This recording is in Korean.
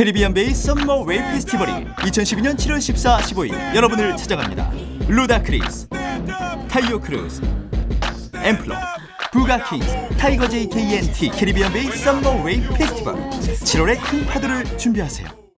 캐리비안 베이 Summer Wave Festival이 2012년 7월 14, 15일 여러분을 찾아갑니다. 루다크리스, 타이오 크루즈, 엠플로, 부가킹스, 타이거 JK and T 캐리비안 베이 Summer Wave Festival 7월의 큰 파도를 준비하세요.